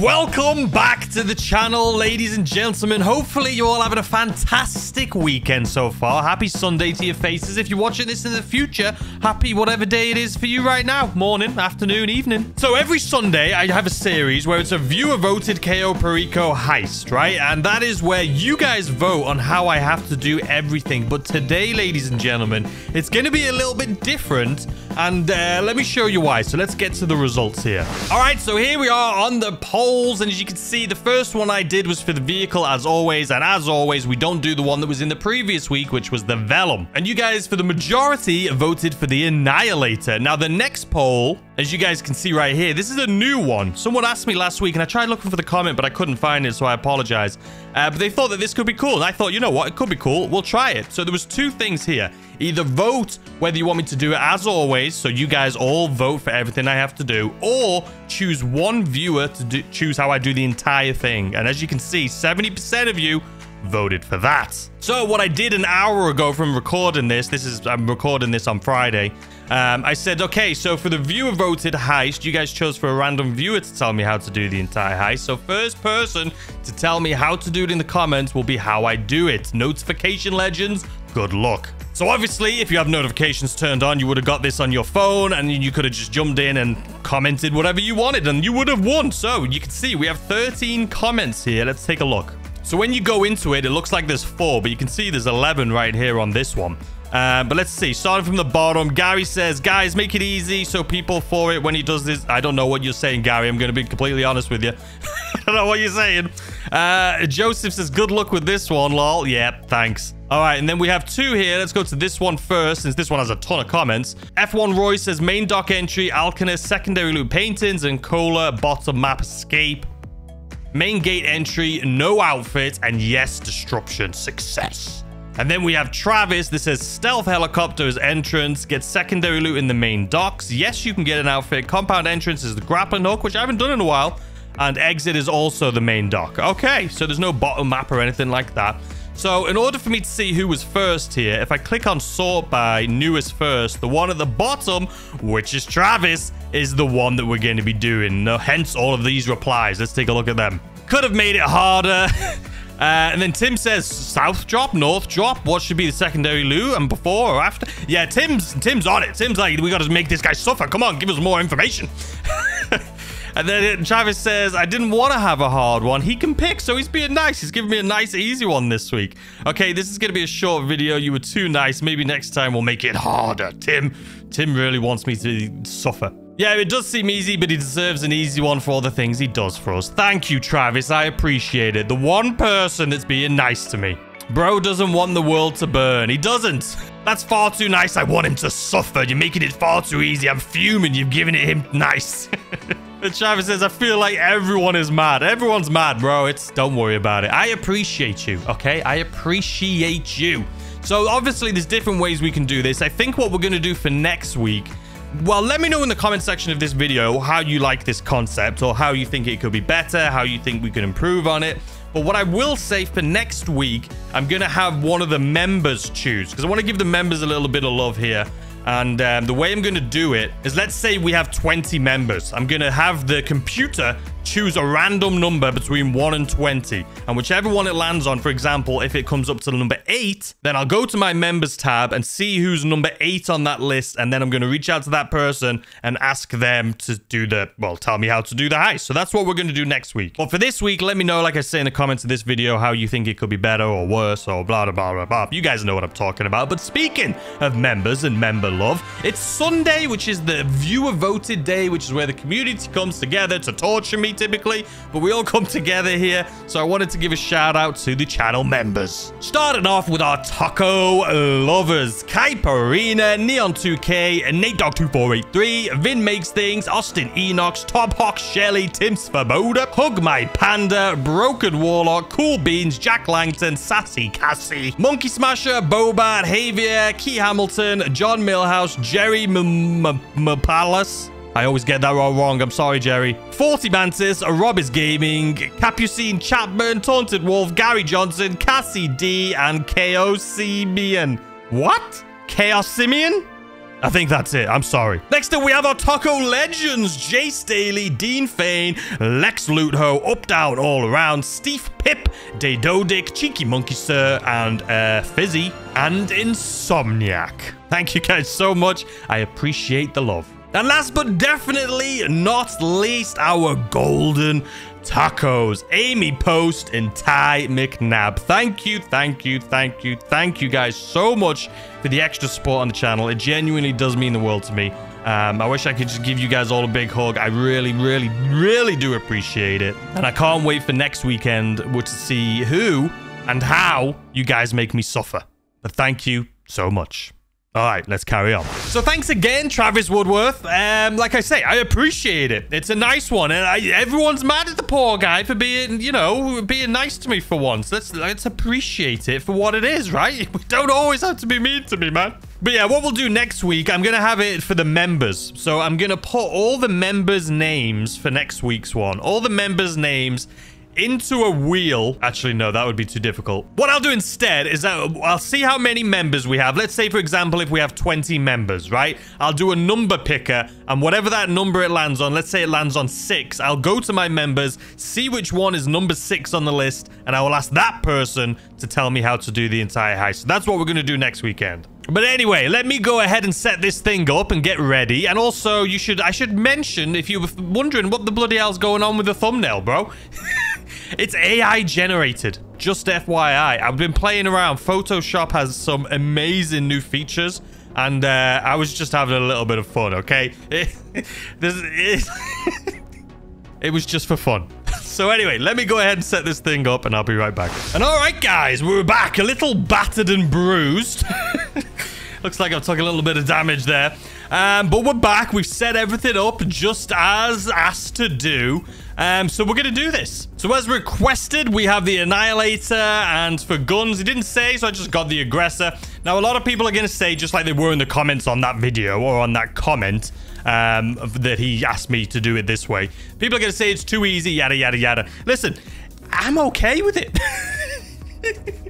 Welcome back to the channel, ladies and gentlemen. Hopefully you're all having a fantastic weekend so far. Happy Sunday to your faces. If you're watching this in the future, happy whatever day it is for you right now. Morning, afternoon, evening. So every Sunday, I have a series where it's a viewer-voted Cayo Perico heist, right? And that is where you guys vote on how I have to do everything. But today, ladies and gentlemen, it's going to be a little bit different. And uh, let me show you why. So let's get to the results here. All right, so here we are on the And as you can see, the first one I did was for the vehicle, as always. And as always, we don't do the one that was in the previous week, which was the Velum. And you guys, for the majority, voted for the Annihilator. Now, the next poll, as you guys can see right here, this is a new one. Someone asked me last week, and I tried looking for the comment, but I couldn't find it, so I apologize. Uh, but they thought that this could be cool. And I thought, you know what? It could be cool. We'll try it. So there was two things here. Either vote whether you want me to do it as always, so you guys all vote for everything I have to do, or choose one viewer to do, choose how I do the entire thing. And as you can see, 70% of you voted for that. So what I did an hour ago from recording this, this is, I'm recording this on Friday, um, I said, okay, so for the viewer voted heist, you guys chose for a random viewer to tell me how to do the entire heist. So first person to tell me how to do it in the comments will be how I do it. Notification legends, good luck. So obviously, if you have notifications turned on, you would have got this on your phone and you could have just jumped in and commented whatever you wanted and you would have won. So you can see we have 13 comments here. Let's take a look. So when you go into it, it looks like there's four, but you can see there's 11 right here on this one. Uh, but let's see. Starting from the bottom, Gary says, guys, make it easy so people for it when he does this. I don't know what you're saying, Gary. I'm going to be completely honest with you. I don't know what you're saying. Uh, Joseph says, good luck with this one, lol. Yeah, thanks. All right, and then we have two here. Let's go to this one first, since this one has a ton of comments. F1 Roy says, main dock entry, Alchemist, secondary loot paintings, and Cola, bottom map escape. Main gate entry, no outfit, and yes, disruption. Success. And then we have Travis. This says stealth helicopters entrance. Get secondary loot in the main docks. Yes, you can get an outfit. Compound entrance is the grappling hook, which I haven't done in a while. And exit is also the main dock. Okay, so there's no bottom map or anything like that. So in order for me to see who was first here, if I click on sort by newest first, the one at the bottom, which is Travis, is the one that we're going to be doing. No, hence all of these replies. Let's take a look at them. Could have made it harder. Uh, and then Tim says, south drop, north drop. What should be the secondary loot and before or after? Yeah, Tim's Tim's on it. Tim's like, we got to make this guy suffer. Come on, give us more information. and then Travis says, I didn't want to have a hard one. He can pick, so he's being nice. He's giving me a nice, easy one this week. Okay, this is going to be a short video. You were too nice. Maybe next time we'll make it harder. Tim, Tim really wants me to suffer. Yeah, it does seem easy, but he deserves an easy one for all the things he does for us. Thank you, Travis. I appreciate it. The one person that's being nice to me. Bro doesn't want the world to burn. He doesn't. That's far too nice. I want him to suffer. You're making it far too easy. I'm fuming. You've given it him nice. but Travis says, I feel like everyone is mad. Everyone's mad, bro. It's don't worry about it. I appreciate you, okay? I appreciate you. So obviously, there's different ways we can do this. I think what we're going to do for next week well, let me know in the comment section of this video how you like this concept or how you think it could be better, how you think we can improve on it. But what I will say for next week, I'm going to have one of the members choose because I want to give the members a little bit of love here. And um, the way I'm going to do it is let's say we have 20 members. I'm going to have the computer choose a random number between 1 and 20. And whichever one it lands on, for example, if it comes up to the number 8, then I'll go to my members tab and see who's number 8 on that list. And then I'm going to reach out to that person and ask them to do the, well, tell me how to do the heist. So that's what we're going to do next week. But for this week, let me know, like I say in the comments of this video, how you think it could be better or worse or blah, blah, blah, blah, blah. You guys know what I'm talking about. But speaking of members and member love, it's Sunday, which is the viewer voted day, which is where the community comes together to torture me typically, but we all come together here. So I wanted to give a shout out to the channel members. Starting off with our taco lovers, Kai Parina, Neon2K, Nate Dog 2483 Vin Makes Things, Austin Enox, Top Hawk Shelly, Tim Svoboda, Hug My Panda, Broken Warlock, Cool Beans, Jack Langton, Sassy Cassie, Monkey Smasher, Bobat, Javier, Key Hamilton, John Millhouse, Jerry M Palace, I always get that all wrong. I'm sorry, Jerry. 40 Mantis, Rob is Gaming, Capucine Chapman, Taunted Wolf, Gary Johnson, Cassie D, and Chaos Simeon. What? Chaos Simeon? I think that's it. I'm sorry. Next up, we have our Taco Legends. Jay Staley, Dean Fane, Lex Lutho, Up Down All Around, Steve Pip, Daydodic, Cheeky Monkey Sir, and uh, Fizzy, and Insomniac. Thank you guys so much. I appreciate the love. And last but definitely not least, our golden tacos. Amy Post and Ty McNabb. Thank you, thank you, thank you, thank you guys so much for the extra support on the channel. It genuinely does mean the world to me. Um, I wish I could just give you guys all a big hug. I really, really, really do appreciate it. And I can't wait for next weekend to see who and how you guys make me suffer. But thank you so much. All right, let's carry on. So thanks again, Travis Woodworth. Um, like I say, I appreciate it. It's a nice one, and I, everyone's mad at the poor guy for being, you know, being nice to me for once. Let's let's appreciate it for what it is, right? We don't always have to be mean to me, man. But yeah, what we'll do next week, I'm going to have it for the members. So I'm going to put all the members' names for next week's one. All the members' names into a wheel. Actually, no, that would be too difficult. What I'll do instead is I'll see how many members we have. Let's say, for example, if we have 20 members, right? I'll do a number picker, and whatever that number it lands on, let's say it lands on six, I'll go to my members, see which one is number six on the list, and I will ask that person to tell me how to do the entire heist. So that's what we're going to do next weekend. But anyway, let me go ahead and set this thing up and get ready. And also, you should I should mention, if you were wondering what the bloody hell's going on with the thumbnail, bro. It's AI generated. Just FYI. I've been playing around. Photoshop has some amazing new features. And uh, I was just having a little bit of fun, okay? It, it, it was just for fun. So anyway, let me go ahead and set this thing up and I'll be right back. And all right, guys, we're back. A little battered and bruised. Looks like I've took a little bit of damage there. Um, but we're back. We've set everything up just as asked to do. Um, so we're going to do this. So as requested, we have the Annihilator, and for guns, he didn't say, so I just got the Aggressor. Now, a lot of people are going to say, just like they were in the comments on that video, or on that comment, um, that he asked me to do it this way. People are going to say it's too easy, yada, yada, yada. Listen, I'm okay with it.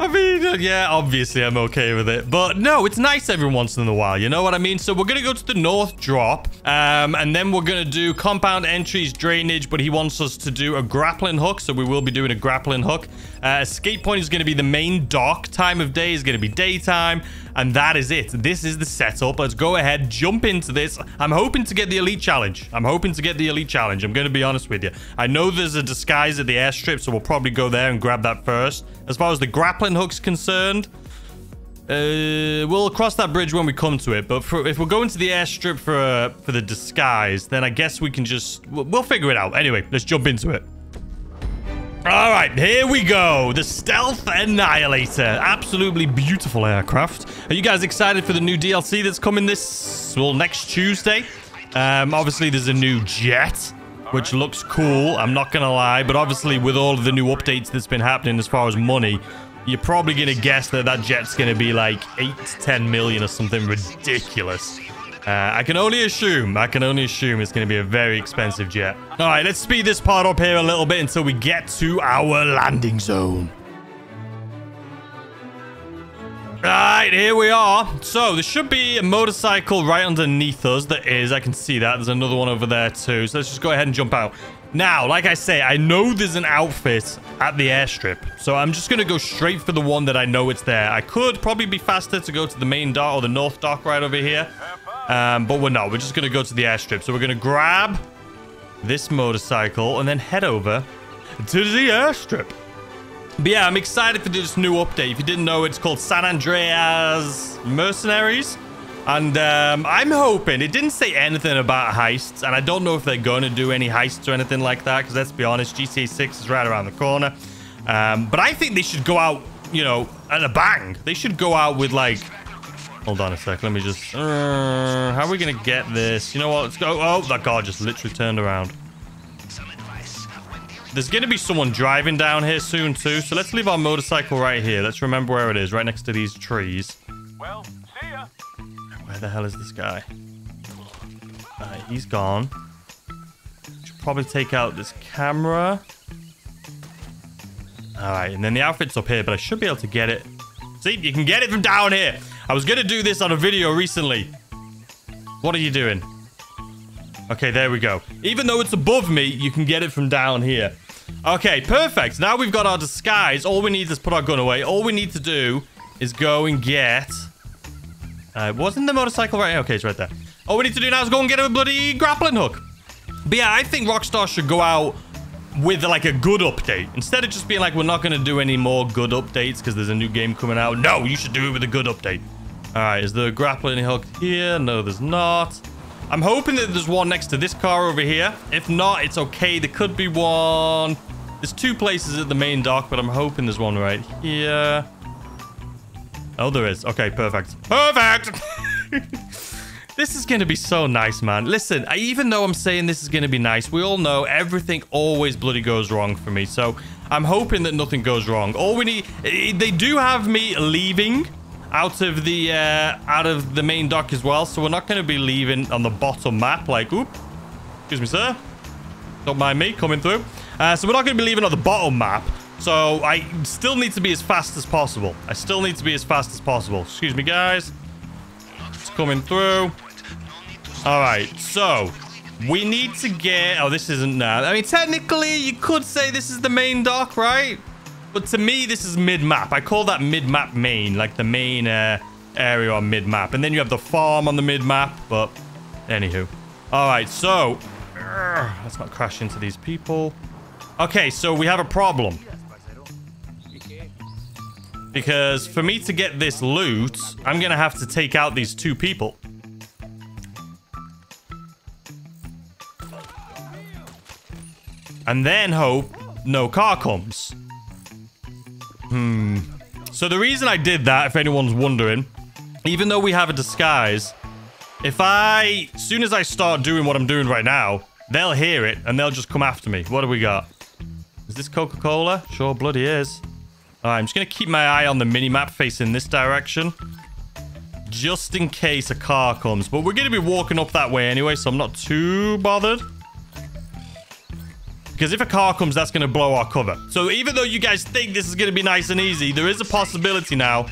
I mean, uh, yeah, obviously I'm okay with it. But no, it's nice every once in a while, you know what I mean? So we're going to go to the north drop, um, and then we're going to do compound entries, drainage, but he wants us to do a grappling hook, so we will be doing a grappling hook. Uh, escape point is going to be the main dock. Time of day is going to be daytime. And that is it. This is the setup. Let's go ahead, jump into this. I'm hoping to get the Elite Challenge. I'm hoping to get the Elite Challenge. I'm going to be honest with you. I know there's a disguise at the airstrip, so we'll probably go there and grab that first. As far as the grappling hook's concerned, uh, we'll cross that bridge when we come to it. But for, if we're going to the airstrip for uh, for the disguise, then I guess we can just... We'll, we'll figure it out. Anyway, let's jump into it. All right, here we go. The Stealth Annihilator. Absolutely beautiful aircraft. Are you guys excited for the new DLC that's coming this, well, next Tuesday? Um, obviously, there's a new jet, which looks cool. I'm not going to lie. But obviously, with all of the new updates that's been happening as far as money, you're probably going to guess that that jet's going to be like 8 to 10 million or something ridiculous. Uh, I can only assume, I can only assume it's going to be a very expensive jet. All right, let's speed this part up here a little bit until we get to our landing zone. Right, here we are. So there should be a motorcycle right underneath us. There is. I can see that. There's another one over there too. So let's just go ahead and jump out. Now, like I say, I know there's an outfit at the airstrip. So I'm just going to go straight for the one that I know it's there. I could probably be faster to go to the main dock or the north dock right over here. Um, but we're not. We're just going to go to the airstrip. So we're going to grab this motorcycle and then head over to the airstrip. But yeah, I'm excited for this new update. If you didn't know, it's called San Andreas Mercenaries. And um, I'm hoping, it didn't say anything about heists, and I don't know if they're going to do any heists or anything like that, because let's be honest, GTA 6 is right around the corner. Um, but I think they should go out, you know, at a bang. They should go out with, like, Hold on a sec. Let me just... Uh, how are we going to get this? You know what? Let's go. Oh, that car just literally turned around. There's going to be someone driving down here soon, too. So let's leave our motorcycle right here. Let's remember where it is. Right next to these trees. Well, see ya. Where the hell is this guy? He's gone. Should probably take out this camera. Alright, and then the outfit's up here, but I should be able to get it. See, you can get it from down here. I was going to do this on a video recently. What are you doing? Okay, there we go. Even though it's above me, you can get it from down here. Okay, perfect. Now we've got our disguise. All we need is put our gun away. All we need to do is go and get... Uh, wasn't the motorcycle right? Okay, it's right there. All we need to do now is go and get a bloody grappling hook. But yeah, I think Rockstar should go out with like a good update. Instead of just being like, we're not going to do any more good updates because there's a new game coming out. No, you should do it with a good update. All right, is the grappling hook here? No, there's not. I'm hoping that there's one next to this car over here. If not, it's okay. There could be one. There's two places at the main dock, but I'm hoping there's one right here. Oh, there is. Okay, perfect. Perfect! this is going to be so nice, man. Listen, I, even though I'm saying this is going to be nice, we all know everything always bloody goes wrong for me. So I'm hoping that nothing goes wrong. All we need... Eh, they do have me leaving out of the uh, out of the main dock as well. So we're not going to be leaving on the bottom map. Like, oop, excuse me, sir. Don't mind me coming through. Uh, so we're not going to be leaving on the bottom map. So I still need to be as fast as possible. I still need to be as fast as possible. Excuse me, guys. It's coming through. All right, so we need to get... Oh, this isn't now. I mean, technically, you could say this is the main dock, right? But to me, this is mid-map. I call that mid-map main, like the main uh, area on mid-map. And then you have the farm on the mid-map, but anywho. All right, so uh, let's not crash into these people. Okay, so we have a problem. Because for me to get this loot, I'm going to have to take out these two people. And then hope no car comes. Hmm. So the reason I did that, if anyone's wondering, even though we have a disguise, if I, as soon as I start doing what I'm doing right now, they'll hear it and they'll just come after me. What do we got? Is this Coca-Cola? Sure, bloody is. I'm just going to keep my eye on the mini-map facing this direction. Just in case a car comes. But we're going to be walking up that way anyway, so I'm not too bothered. Because if a car comes, that's going to blow our cover. So even though you guys think this is going to be nice and easy, there is a possibility now,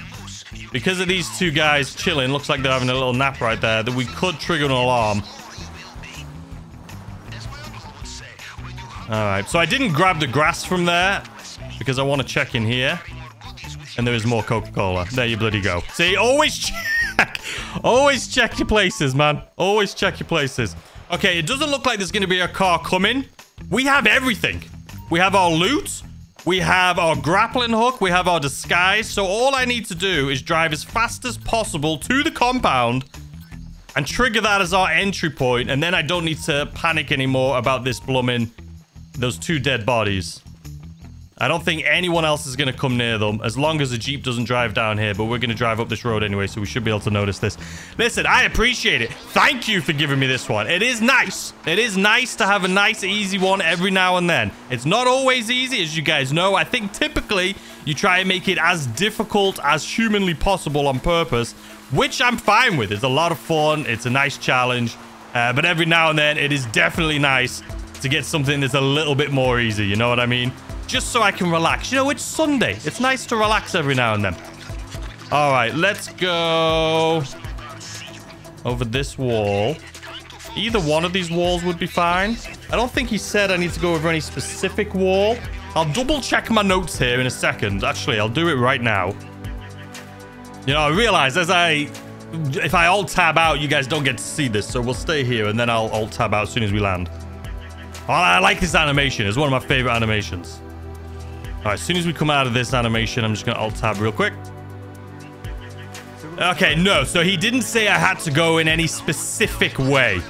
because of these two guys chilling, looks like they're having a little nap right there, that we could trigger an alarm. All right, so I didn't grab the grass from there because I want to check in here. And there is more Coca-Cola. There you bloody go. See, always check. always check your places, man. Always check your places. Okay, it doesn't look like there's going to be a car coming. We have everything. We have our loot. We have our grappling hook. We have our disguise. So all I need to do is drive as fast as possible to the compound and trigger that as our entry point. And then I don't need to panic anymore about this blooming, those two dead bodies. I don't think anyone else is going to come near them as long as the Jeep doesn't drive down here. But we're going to drive up this road anyway, so we should be able to notice this. Listen, I appreciate it. Thank you for giving me this one. It is nice. It is nice to have a nice, easy one every now and then. It's not always easy, as you guys know. I think typically you try and make it as difficult as humanly possible on purpose, which I'm fine with. It's a lot of fun. It's a nice challenge. Uh, but every now and then, it is definitely nice to get something that's a little bit more easy. You know what I mean? Just so I can relax. You know, it's Sunday. It's nice to relax every now and then. All right, let's go over this wall. Either one of these walls would be fine. I don't think he said I need to go over any specific wall. I'll double check my notes here in a second. Actually, I'll do it right now. You know, I realize as I... If I alt-tab out, you guys don't get to see this, so we'll stay here, and then I'll alt-tab out as soon as we land. Oh, I like this animation. It's one of my favorite animations. All right, as soon as we come out of this animation, I'm just going to alt-tab real quick. Okay, no. So he didn't say I had to go in any specific way.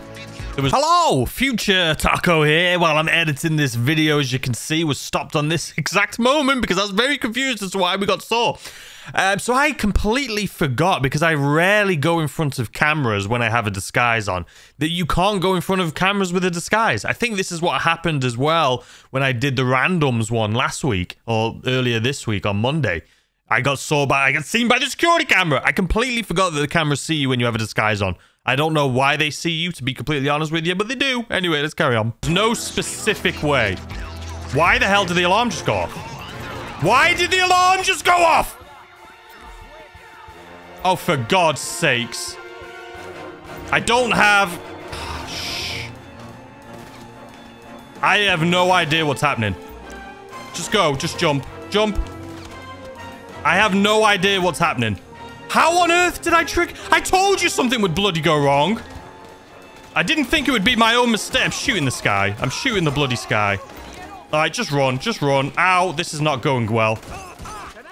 Was Hello, future Taco here. While I'm editing this video, as you can see, was stopped on this exact moment because I was very confused as to why we got saw. Um, so I completely forgot because I rarely go in front of cameras when I have a disguise on that you can't go in front of cameras with a disguise. I think this is what happened as well when I did the randoms one last week or earlier this week on Monday. I got saw by I got seen by the security camera. I completely forgot that the cameras see you when you have a disguise on. I don't know why they see you, to be completely honest with you, but they do. Anyway, let's carry on. There's no specific way. Why the hell did the alarm just go off? Why did the alarm just go off? Oh, for God's sakes. I don't have... I have no idea what's happening. Just go. Just jump. Jump. I have no idea what's happening. How on earth did I trick? I told you something would bloody go wrong. I didn't think it would be my own mistake. I'm shooting the sky. I'm shooting the bloody sky. All right, just run. Just run. Ow, this is not going well.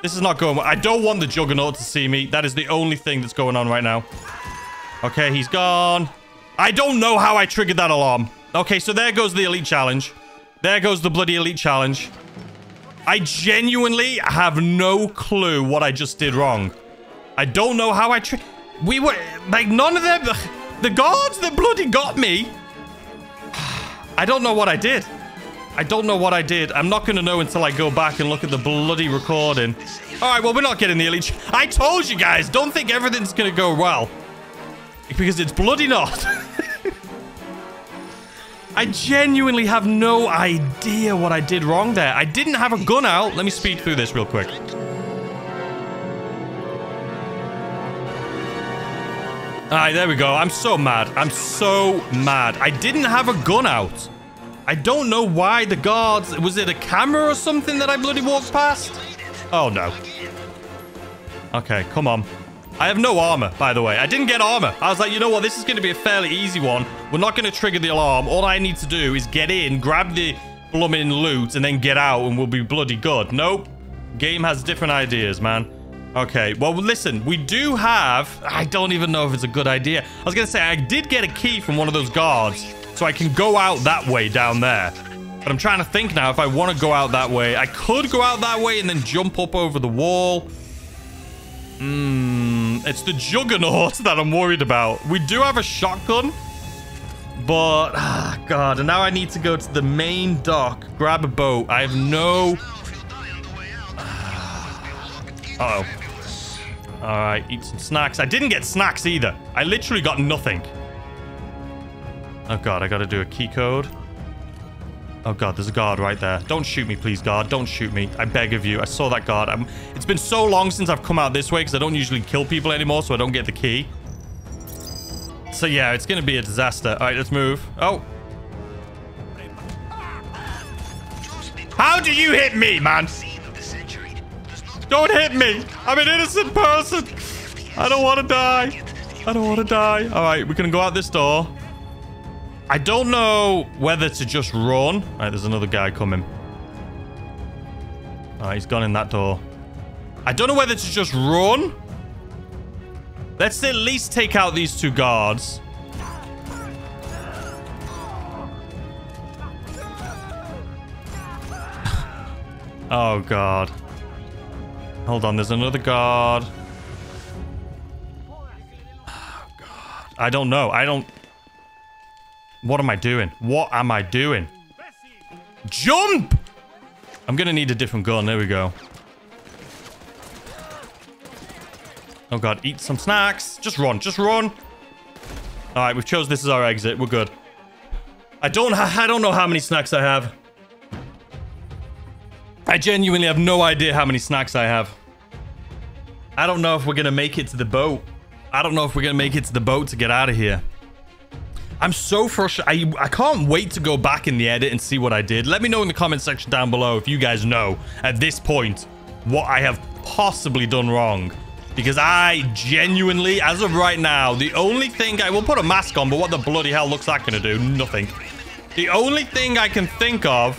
This is not going well. I don't want the Juggernaut to see me. That is the only thing that's going on right now. Okay, he's gone. I don't know how I triggered that alarm. Okay, so there goes the Elite Challenge. There goes the bloody Elite Challenge. I genuinely have no clue what I just did wrong. I don't know how I tricked... We were... Like, none of them... The guards that bloody got me... I don't know what I did. I don't know what I did. I'm not going to know until I go back and look at the bloody recording. All right, well, we're not getting the elite. I told you guys, don't think everything's going to go well. Because it's bloody not. I genuinely have no idea what I did wrong there. I didn't have a gun out. Let me speed through this real quick. All right, there we go. I'm so mad. I'm so mad. I didn't have a gun out. I don't know why the guards... Was it a camera or something that I bloody walked past? Oh, no. Okay, come on. I have no armor, by the way. I didn't get armor. I was like, you know what? This is going to be a fairly easy one. We're not going to trigger the alarm. All I need to do is get in, grab the blooming loot, and then get out, and we'll be bloody good. Nope. Game has different ideas, man. Okay, well, listen, we do have... I don't even know if it's a good idea. I was going to say, I did get a key from one of those guards. So I can go out that way down there. But I'm trying to think now if I want to go out that way. I could go out that way and then jump up over the wall. Hmm, it's the Juggernaut that I'm worried about. We do have a shotgun. But, ah, God, and now I need to go to the main dock, grab a boat. I have no... Uh oh All right, eat some snacks. I didn't get snacks either. I literally got nothing. Oh god, I gotta do a key code. Oh god, there's a guard right there. Don't shoot me, please, guard. Don't shoot me. I beg of you. I saw that guard. I'm... It's been so long since I've come out this way because I don't usually kill people anymore, so I don't get the key. So yeah, it's gonna be a disaster. All right, let's move. Oh. How do you hit me, man? Don't hit me. I'm an innocent person. I don't want to die. I don't want to die. All right, we're gonna go out this door. I don't know whether to just run. All right, there's another guy coming. All right, he's gone in that door. I don't know whether to just run. Let's at least take out these two guards. oh, God. Hold on, there's another guard. Oh, God. I don't know. I don't... What am I doing? What am I doing? Jump! I'm gonna need a different gun. There we go. Oh god, eat some snacks. Just run, just run. Alright, we've chose this as our exit. We're good. I don't I don't know how many snacks I have. I genuinely have no idea how many snacks I have. I don't know if we're gonna make it to the boat. I don't know if we're gonna make it to the boat to get out of here. I'm so frustrated. I, I can't wait to go back in the edit and see what I did. Let me know in the comment section down below if you guys know at this point what I have possibly done wrong. Because I genuinely, as of right now, the only thing I will put a mask on, but what the bloody hell looks that gonna do? Nothing. The only thing I can think of...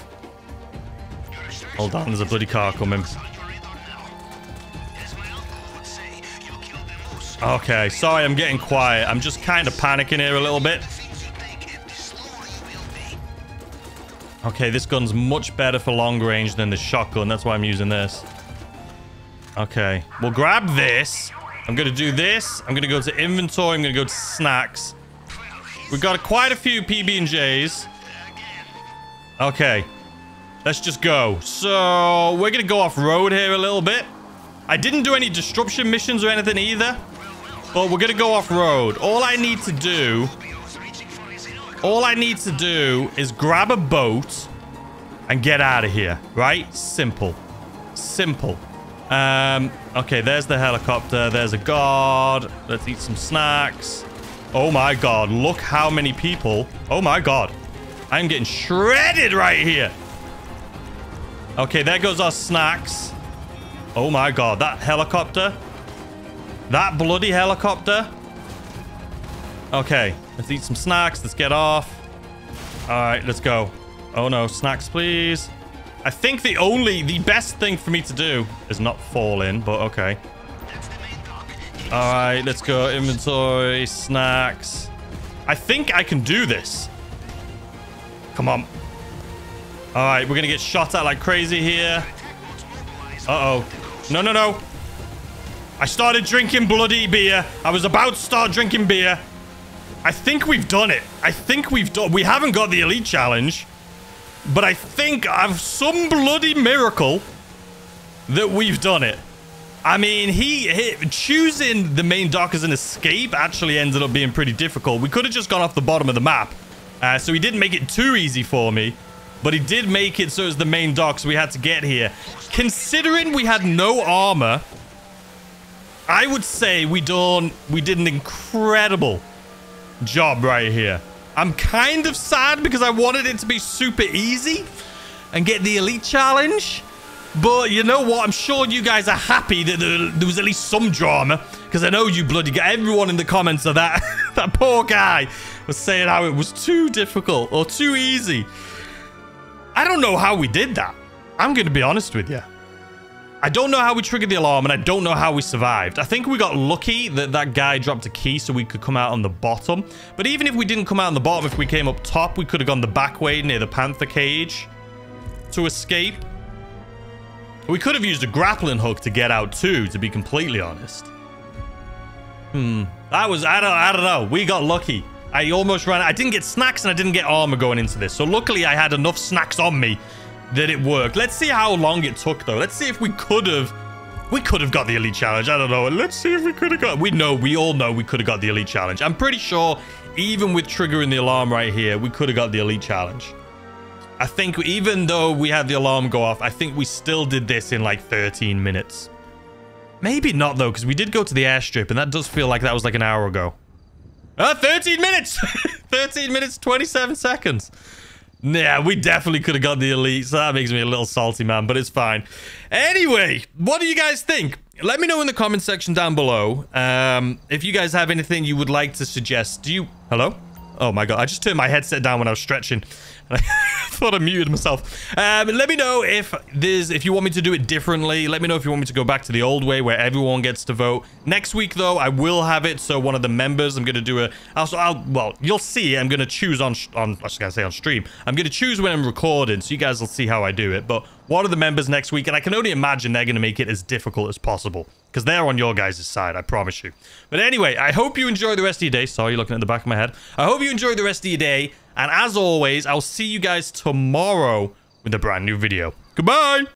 Hold on, there's a bloody car coming. Okay, sorry, I'm getting quiet. I'm just kind of panicking here a little bit. Okay, this gun's much better for long range than the shotgun. That's why I'm using this. Okay, we'll grab this. I'm going to do this. I'm going to go to inventory. I'm going to go to snacks. We've got quite a few PB&Js. Okay, let's just go. So, we're going to go off-road here a little bit. I didn't do any disruption missions or anything either. But we're going to go off-road. All I need to do all I need to do is grab a boat and get out of here, right? Simple. Simple. Um, okay, there's the helicopter. There's a guard. Let's eat some snacks. Oh my god, look how many people. Oh my god. I'm getting shredded right here. Okay, there goes our snacks. Oh my god, that helicopter. That bloody helicopter. Okay, let's eat some snacks. Let's get off. All right, let's go. Oh no, snacks, please. I think the only, the best thing for me to do is not fall in, but okay. All right, let's go. Inventory, snacks. I think I can do this. Come on. All right, we're going to get shot at like crazy here. Uh-oh. No, no, no. I started drinking bloody beer. I was about to start drinking beer. I think we've done it. I think we've done... We haven't got the elite challenge. But I think of some bloody miracle that we've done it. I mean, he, he, choosing the main dock as an escape actually ended up being pretty difficult. We could have just gone off the bottom of the map. Uh, so he didn't make it too easy for me. But he did make it so it was the main dock, so we had to get here. Considering we had no armor, I would say we done we did an incredible job right here. I'm kind of sad because I wanted it to be super easy and get the elite challenge. But you know what? I'm sure you guys are happy that there, was at least some drama. Because I know you bloody got everyone in the comments of that, that poor guy was saying how it was too difficult or too easy. I don't know how we did that. I'm going to be honest with you. I don't know how we triggered the alarm, and I don't know how we survived. I think we got lucky that that guy dropped a key so we could come out on the bottom. But even if we didn't come out on the bottom, if we came up top, we could have gone the back way near the panther cage to escape. We could have used a grappling hook to get out too, to be completely honest. Hmm. That was, I don't, I don't know. We got lucky. I almost ran, I didn't get snacks and I didn't get armor going into this. So luckily I had enough snacks on me that it worked. Let's see how long it took, though. Let's see if we could have... We could have got the Elite Challenge. I don't know. Let's see if we could have got... We know, we all know we could have got the Elite Challenge. I'm pretty sure, even with triggering the alarm right here, we could have got the Elite Challenge. I think even though we had the alarm go off, I think we still did this in like 13 minutes. Maybe not, though, because we did go to the airstrip, and that does feel like that was like an hour ago. Uh, 13 minutes! 13 minutes, 27 seconds. Yeah, we definitely could have got the elite, so that makes me a little salty, man, but it's fine. Anyway, what do you guys think? Let me know in the comment section down below. Um, if you guys have anything you would like to suggest. Do you... Hello? Oh my god, I just turned my headset down when I was stretching. I thought I muted myself. Um, let me know if there's if you want me to do it differently. Let me know if you want me to go back to the old way where everyone gets to vote. Next week, though, I will have it. So one of the members, I'm going to do a... Also, I'll, well, you'll see. I'm going to choose on... on I was to say on stream. I'm going to choose when I'm recording, so you guys will see how I do it. But one of the members next week, and I can only imagine they're going to make it as difficult as possible. Because they're on your guys' side, I promise you. But anyway, I hope you enjoy the rest of your day. Sorry, looking at the back of my head. I hope you enjoy the rest of your day. And as always, I'll see you guys tomorrow with a brand new video. Goodbye!